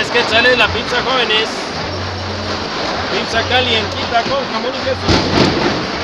es que sale la pizza jóvenes. Pizza calientita con jamón y queso.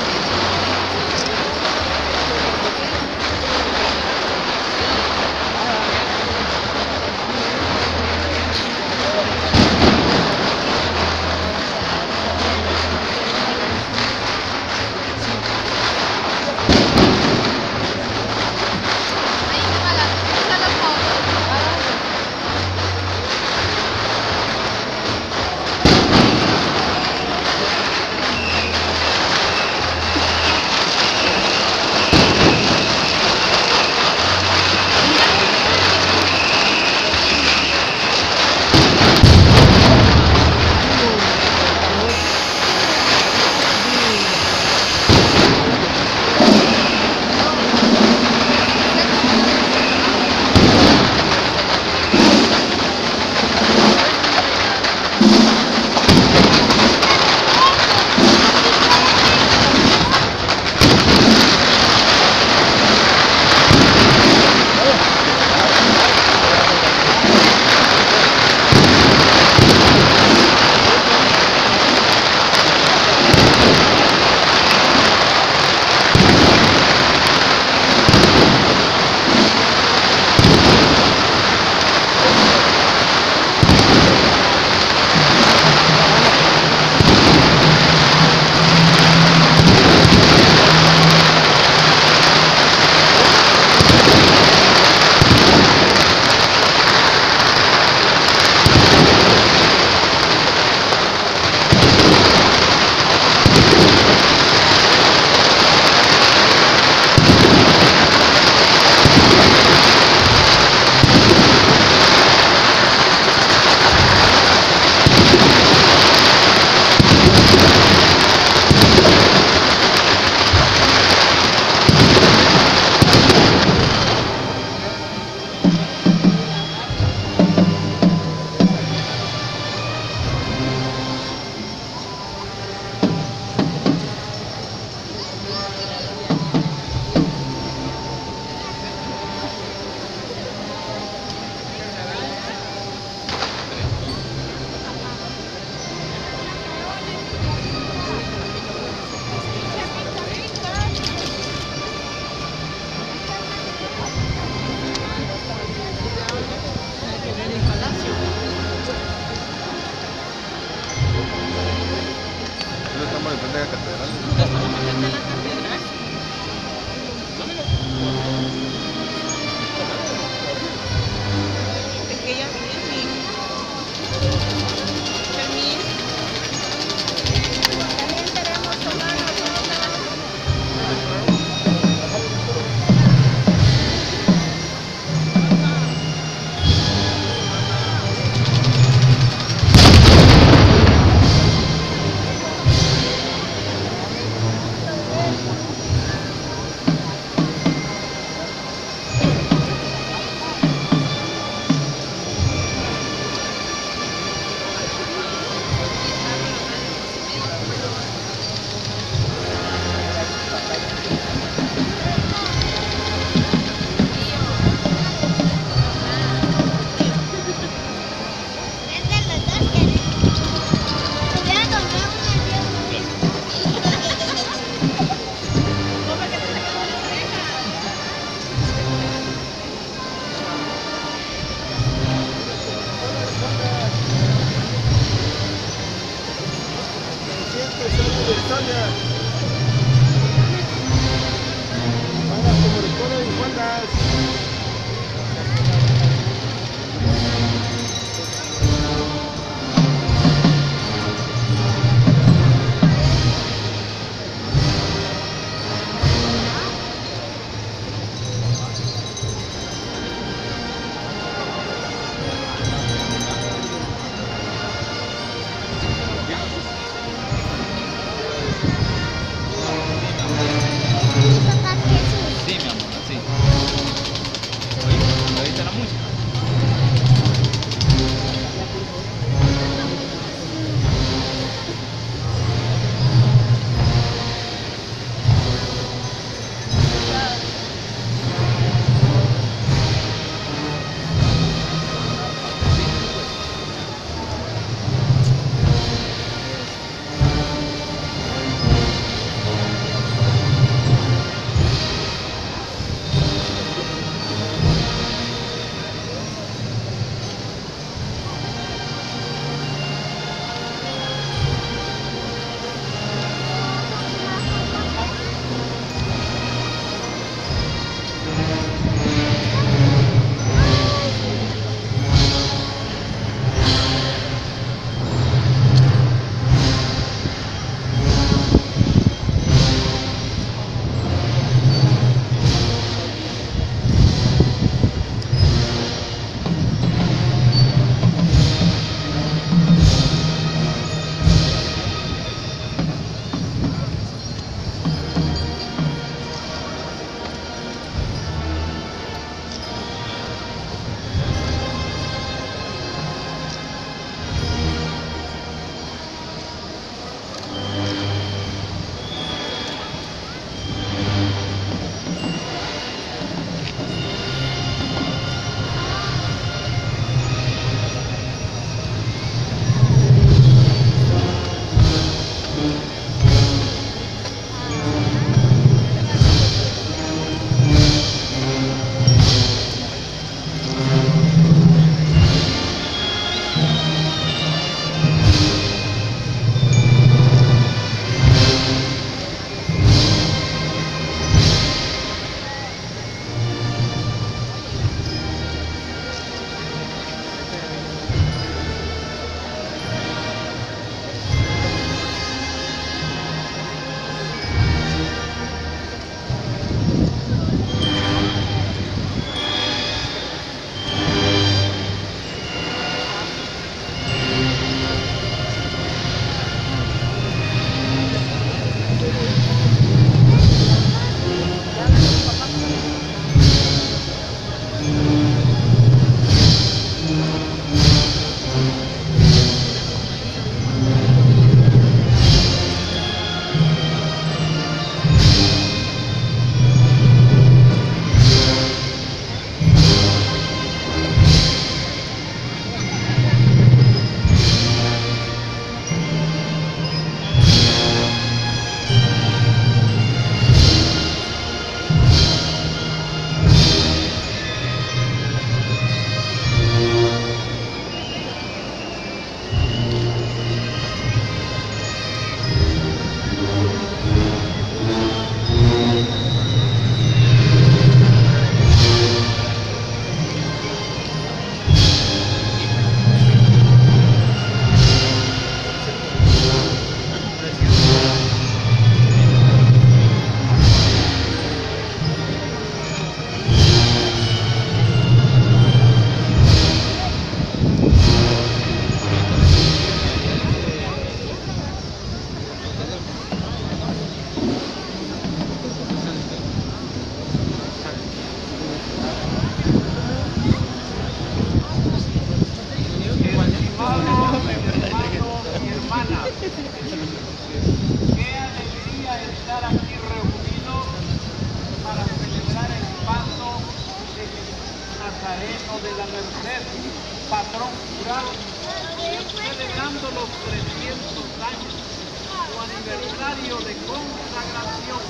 Celebrando los 300 años, su aniversario de consagración.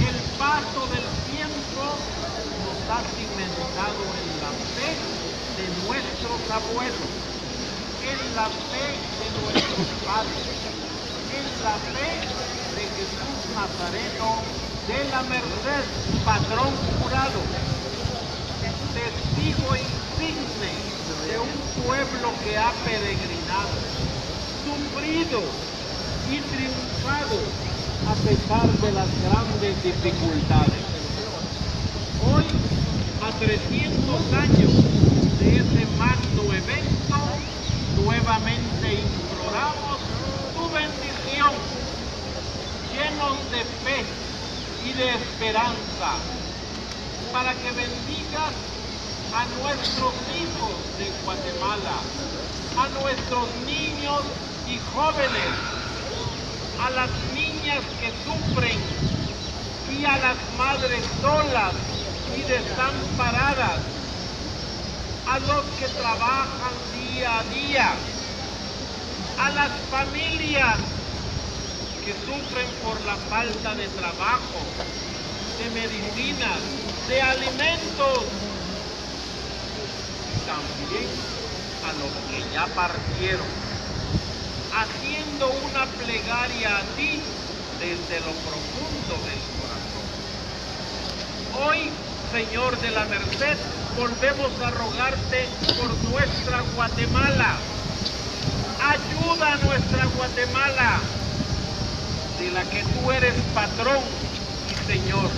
El paso del tiempo nos ha cimentado en la fe de nuestros abuelos, en la fe de nuestros padres, en la fe de Jesús Nazareno de la Merced, patrón jurado, testigo insigne de un pueblo que ha peregrinado, sufrido y triunfado a pesar de las grandes dificultades. Hoy, a 300 años de ese magno evento, nuevamente imploramos tu bendición, llenos de fe y de esperanza, para que bendigas a nuestros hijos de Guatemala, a nuestros niños y jóvenes, a las niñas que sufren y a las madres solas y desamparadas, a los que trabajan día a día, a las familias que sufren por la falta de trabajo, de medicinas, de alimentos, también a los que ya partieron, haciendo una plegaria a ti desde lo profundo del corazón. Hoy, Señor de la Merced, volvemos a rogarte por nuestra Guatemala. Ayuda a nuestra Guatemala, de la que tú eres patrón y Señor.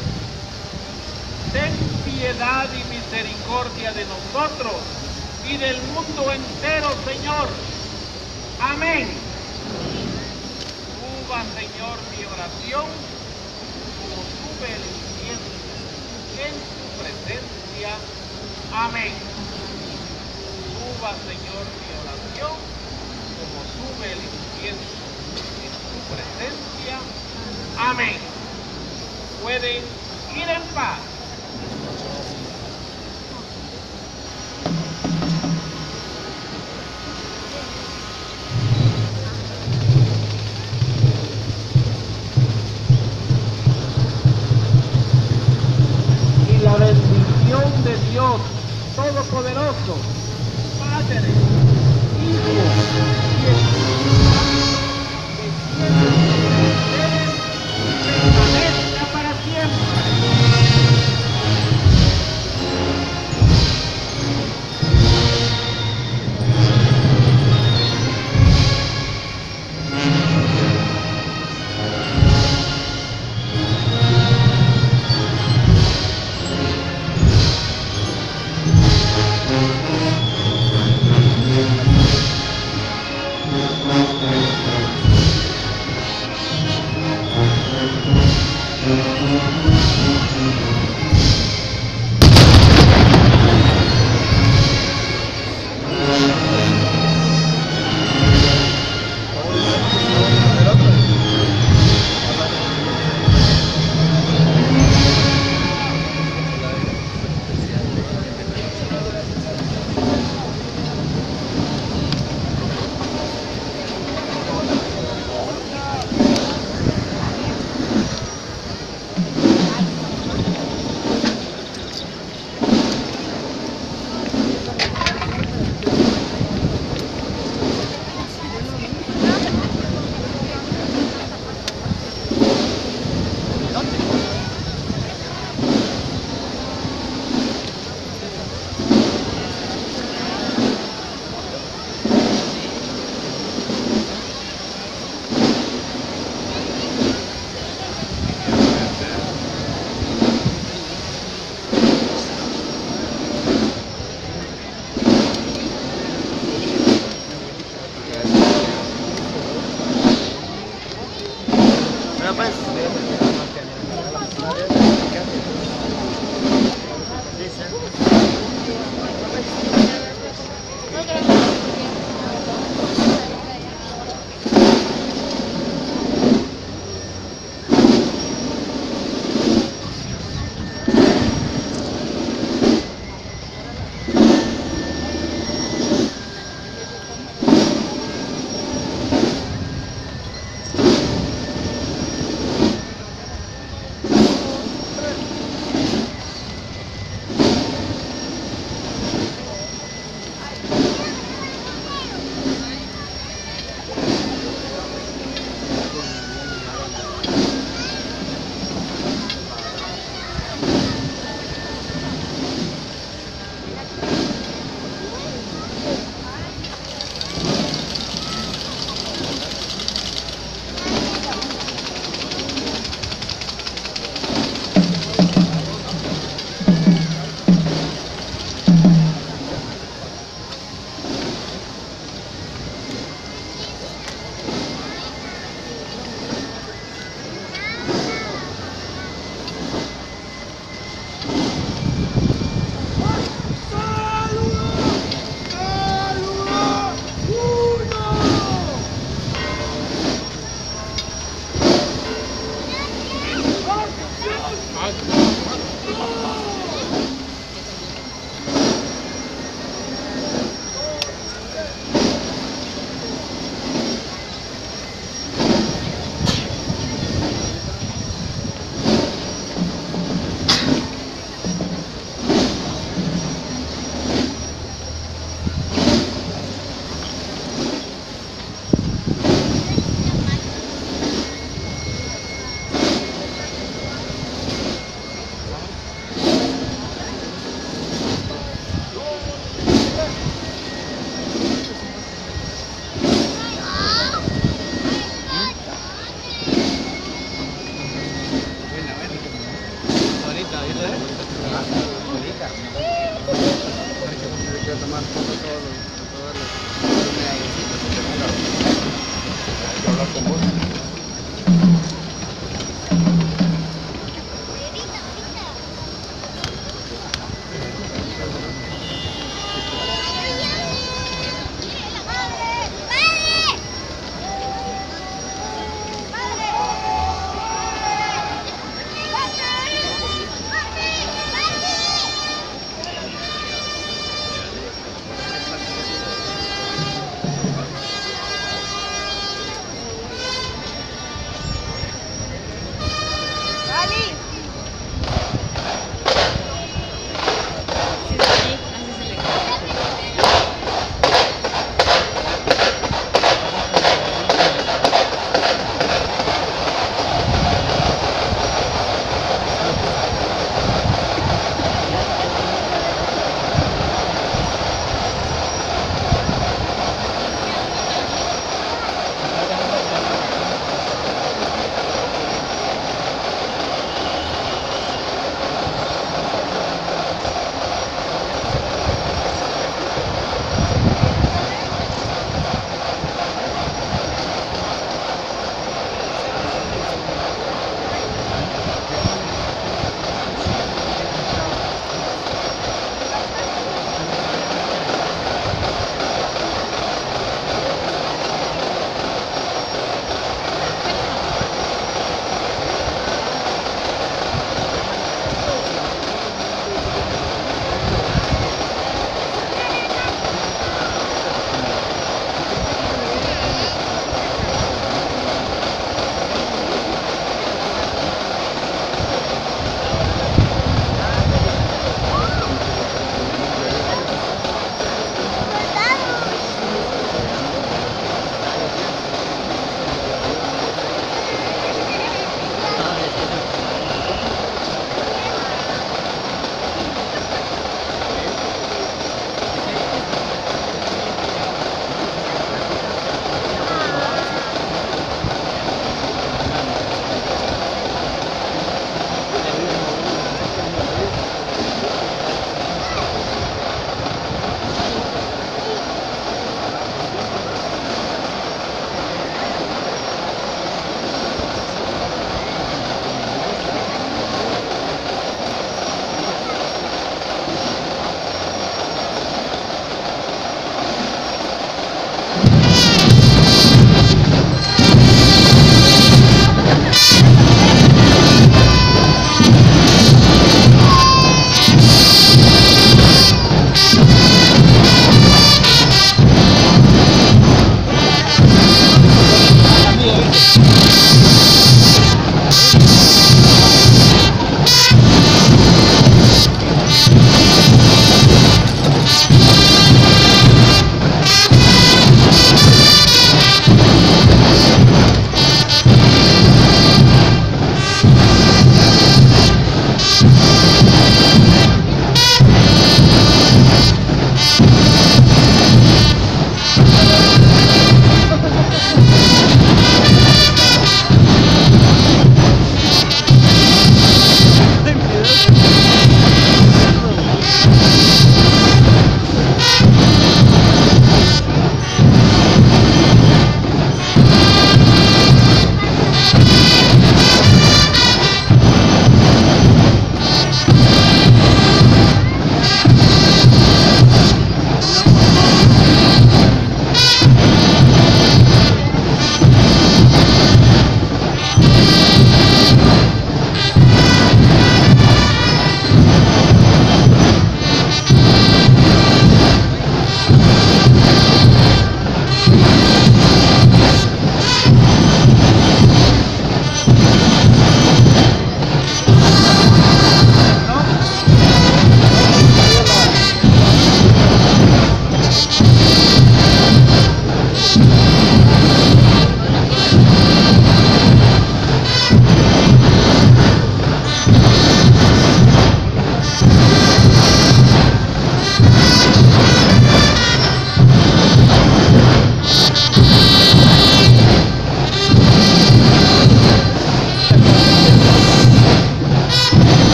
Ten piedad y misericordia de nosotros y del mundo entero, Señor. Amén. Suba, Señor, mi oración como sube el incienso en tu presencia. Amén. Suba, Señor, mi oración como sube el incienso en tu presencia. Amén. Pueden ir en paz.